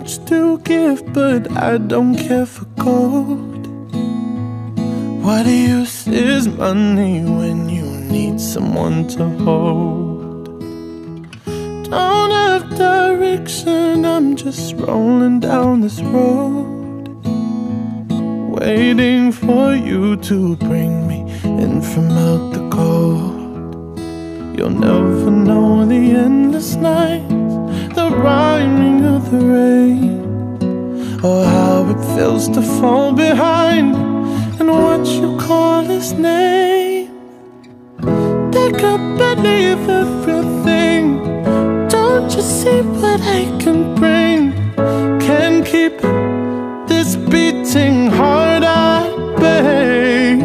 much to give, but I don't care for gold. What use is money when you need someone to hold? Don't have direction, I'm just rolling down this road. Waiting for you to bring me in from out the cold. You'll never know how it feels to fall behind and what you call his name. Pick up and leave everything. Don't you see what I can bring? Can keep this beating heart at bay.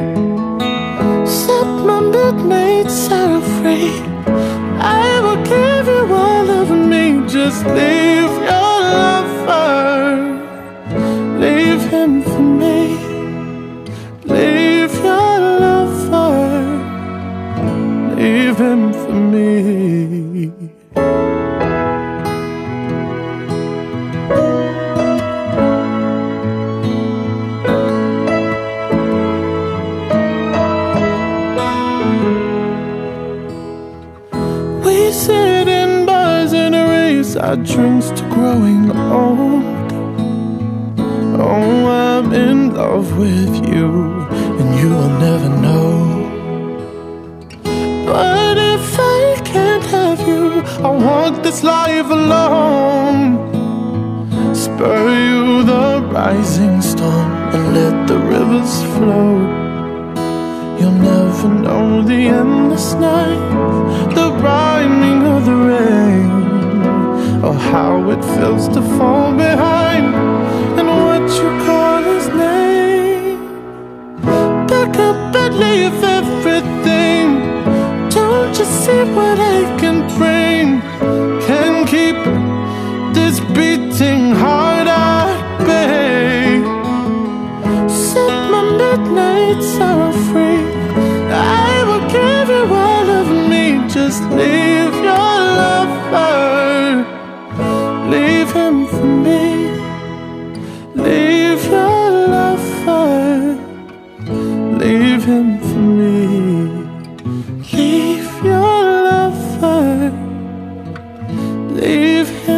Set my midnights are free. I will give you all of me. Just leave Him for me. We sit in bars and raise our drinks to growing old. Oh, I'm in love with you, and you will never know. I'll walk this life alone. Spur you the rising storm and let the rivers flow. You'll never know the endless night, the rhyming of the rain, or how it feels to fall behind, and what you call his name. Pack up and leave everything. Don't you see what I can bring? keep this beating heart at bay. Set my midnight are free. I will give you all of me. Just leave your lover, leave him for me. Leave your lover, leave him for me. Leave him.